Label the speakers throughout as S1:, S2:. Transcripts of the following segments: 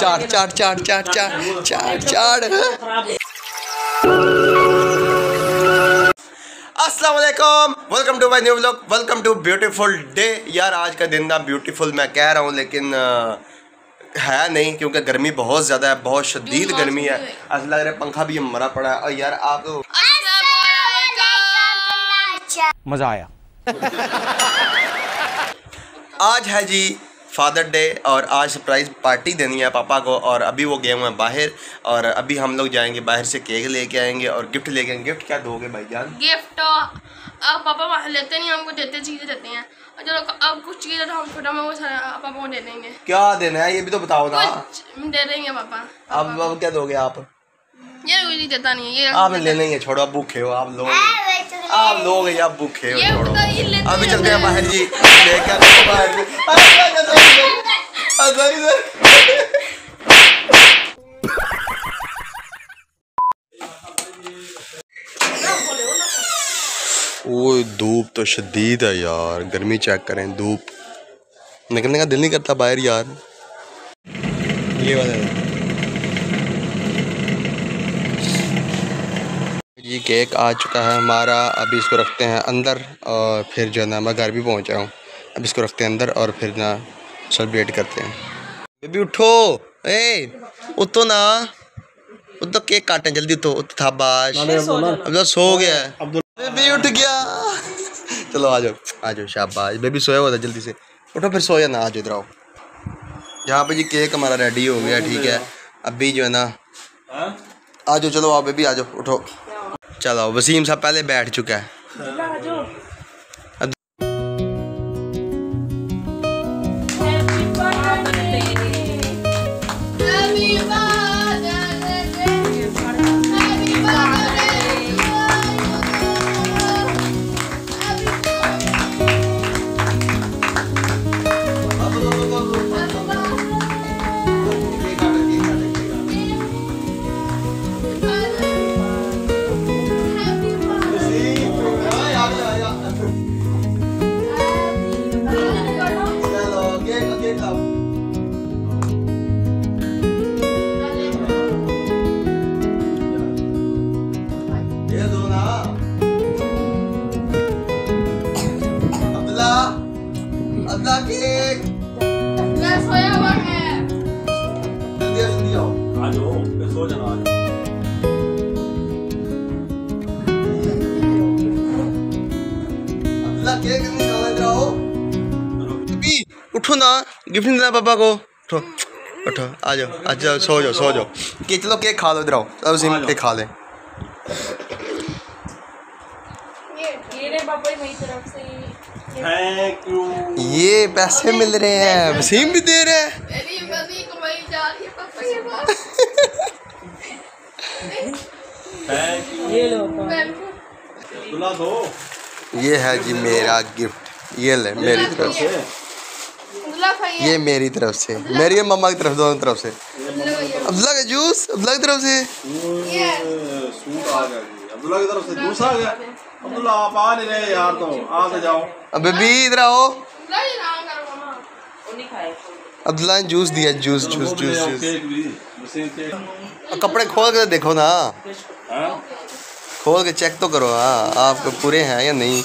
S1: चाट चाट चाट चाट चाट चाट चाट अस्सलाम वालेकुम welcome to my new vlog welcome to beautiful day यार आज का दिन ना ब्यूटीफुल मैं कह रहा हूँ लेकिन है नहीं क्योंकि गर्मी बहुत ज़्यादा है बहुत शदीद गर्मी है। ऐसा लग रहा है पंखा भी मरा पड़ा है। और यार आप
S2: मज़ा आया।
S1: आज है जी फादर डे और आज सरप्राइज़ पार्टी देनी है पापा को और अभी वो गए हुए हैं बाहर और अभी हम लोग जाएँगे बाहर से केक लेके आएँगे और गिफ्ट लेके आएँगे। गिफ्ट क्या दोगे भाईजान?
S3: गिफ्ट अब पापा वहाँ लेते नहीं हमको देते चीज़ें देते हैं। और चलो अब कुछ चीज़ें तो हम छोटा में वो सारा पापा को दे देंगे।
S1: क्या देना है? ये भी तो बताओ ना।
S3: दे देंगे पापा।
S1: अब अब क्या दोगे आप?
S3: ये कोई देता नहीं है ये
S1: आप ले लेंगे छोड़ो आप भूखे हो आप लोग। आप लोग या भूखे हो छोड़ो।
S3: लेते
S1: अभी चलते हैं। बाहर जी। धूप तो शदीद है यार। गर्मी चेक करें, धूप। निकलने का दिल नहीं करता बाहर यार। ये ये केक आ चुका है हमारा। अभी इसको रखते हैं अंदर और फिर जो है ना मैं घर भी पहुँच रहा हूँ। अब इसको रखते हैं अंदर और फिर ना सेलिब्रेट करते हैं। बेबी उठो। ए उठो ना। उठो केक काटे जल्दी उठो। उठ था बाश अब तो सो गया। है बेबी उठ गया। चलो आ जाओ। आ जाओ शाबाश। बेबी सोया हुआ था जल्दी से। उठो फिर सोया ना आज इधर आओ। यहाँ पे जी केक हमारा रेडी हो गया ठीक है। अभी जो है ना आ जाओ चलो आओ बेबी आ जाओ उठो। चलो वसीम साहब पहले बैठ चुका है।
S2: आ
S1: उठो ना गिफ्ट नहीं देना पापा को। उठो। उठो। आ जाओ आ जाओ सो जाओ सो जाओ। के चलो केक खा लो इधर आओ। अब वसीम केक खा ले।
S2: ये
S1: पैसे मिल रहे हैं वसीम भी दे रहे हैं
S3: मेरी मम्मी को वही जा रही है पापा के पास
S2: थैंक यू
S1: है जी मेरा गिफ्ट। ये ले, मेरी तरफ़ से। ये मेरी तरफ़ से। मेरी और मम्मा की तरफ़, दोनों तरफ़ से। अब्दुल्ला का जूस, अब्दुल्ला की तरफ़ से।
S2: अब्दुल्ला आ गया अब्दुल्ला तो तो
S3: ना
S1: जूस दिया, जूस जूस जूस जूस। कपड़े खोल कर देखो ना। खोल के चेक तो करो हाँ आपके पूरे हैं या नहीं?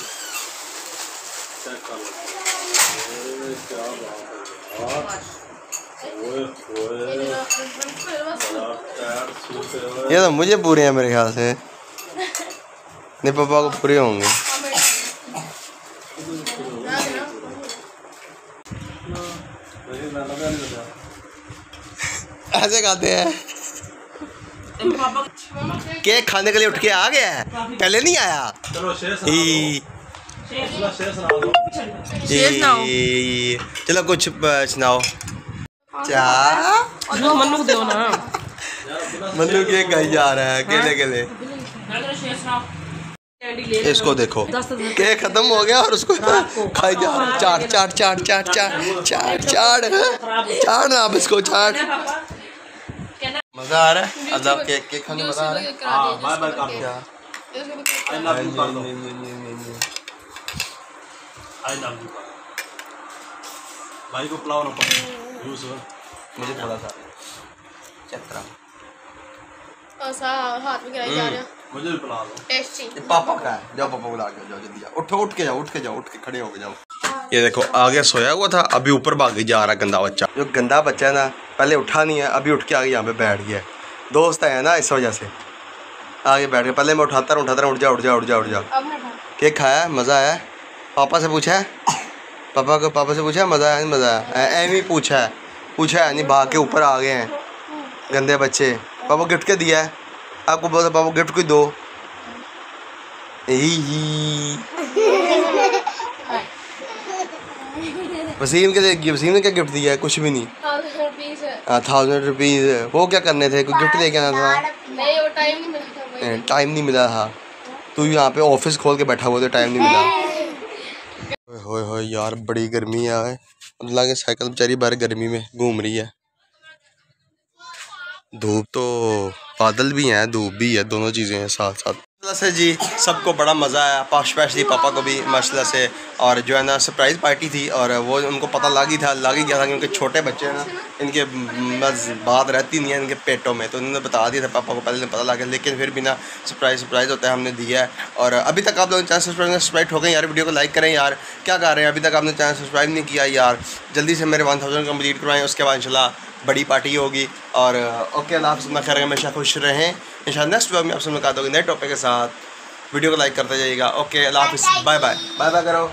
S1: ये तो मुझे पूरे हैं मेरे ख्याल से। नहीं पापा को पूरे होंगे। ऐसे खाते हैं। केक खाने के लिए उठ के आ गया है पहले नहीं आया
S2: चलो शेर
S1: कुछ सुनाओ क्या
S3: मन्नू दो ना
S1: मन्नू केक खाई जा रहा है अकेले अकेले इसको देखो केक खत्म हो गया और उसको खाई जा रहा है चाट चाट चाट चाट चाट चाट चाट चाट ना आप इसको चाट मज़ा आ रहा है? अल्लाह केक केक खाने मज़ा आ रहा है?
S2: हाँ बाय बाय दो
S1: क्या
S2: आई लव यू कर दो। आई लव यू भाई को पिलाओ ना जूस
S1: मुझे थोड़ा सा। चेक
S3: ऐसा हाथ में गिराई जा रहा
S2: मुझे भी पिला दो।
S3: टेस्टी
S1: ये पापा का है। जाओ पापा को के जाओ जल्दी जाओ। उठो उठ के जाओ उठ के जाओ उठ के खड़े हो के जाओ। ये देखो आगे सोया हुआ था अभी ऊपर भाग जा रहा गंदा बच्चा। जो गंदा बच्चा है ना पहले उठा नहीं है अभी उठ के आगे यहाँ पे बैठ गया दोस्त है ना इस वजह से। आगे बैठ गया। पहले मैं उठाता रहा उठाता रहा उठ जा उठ जा उठ जा उठ जा। केक खाया? है? मज़ा आया? पापा से पूछा है? पापा को पापा से पूछा है? मज़ा आया? नहीं मज़ा आया? ऐ- ऐਵੇਂ ही पूछा है। पूछा है नहीं भाग के ऊपर आ गए हैं। गंदे बच्चे। पापा गिफ्ट क्या दिया है। आपको बोला पापा गिफ्ट कोई दो? ही ही वसीम के लिए वसीम ने क्या गिफ्ट दिया है? कुछ भी नहीं।
S3: रुपीज़
S1: थाउज़ेंड रुपीज़ वो क्या करने थे? कोई गिफ्ट लेके आना था?
S3: नहीं वो टाइम नहीं मिला था
S1: टाइम नहीं मिला था। तू यहाँ पे ऑफ़िस खोल के बैठा हुआ तो टाइम नहीं मिला। ओए होए होए यार बड़ी गर्मी है अब्दुल्ला की साइकिल बेचारी बाहर गर्मी में घूम रही है। धूप तो बादल भी हैं धूप भी है दोनों चीज़ें हैं साथ साथ माशाल्लाह से जी, सबको बड़ा मज़ा आया। पा स्पेशली पापा को भी माशाल्लाह से और जो है ना सरप्राइज़ पार्टी थी और वो उनको पता लग ही था, लग ही गया था कि उनके छोटे बच्चे हैं ना, इनके बस बात रहती नहीं है इनके पेटों में तो उन्होंने बता दिया था पापा को, पहले पता लग, लेकिन फिर भी ना सरप्राइज़ सरप्राइज़ होता है, हमने दिया है। और अभी तक आप लोग चैनल सब्सक्राइब हो गए यार वीडियो को लाइक करें यार, क्या कर रहे हैं? अभी तक आपने चैनल सब्सक्राइब नहीं किया यार, जल्दी से मेरे वन थाउज़ेंड कंप्लीट करवाएँ, उसके बाद इंशाल्लाह बड़ी पार्टी होगी और ओके अल्लाह हाफ़ मैं खैर हमेशा खुश रहें। इन नेक्स्ट व्लॉग में आपसे मुलाकात होगी नए टॉपिक के साथ। वीडियो को लाइक करते जाइएगा। ओके अल्लाह हाफ़िज़। बाय बाय बाय बाय करो।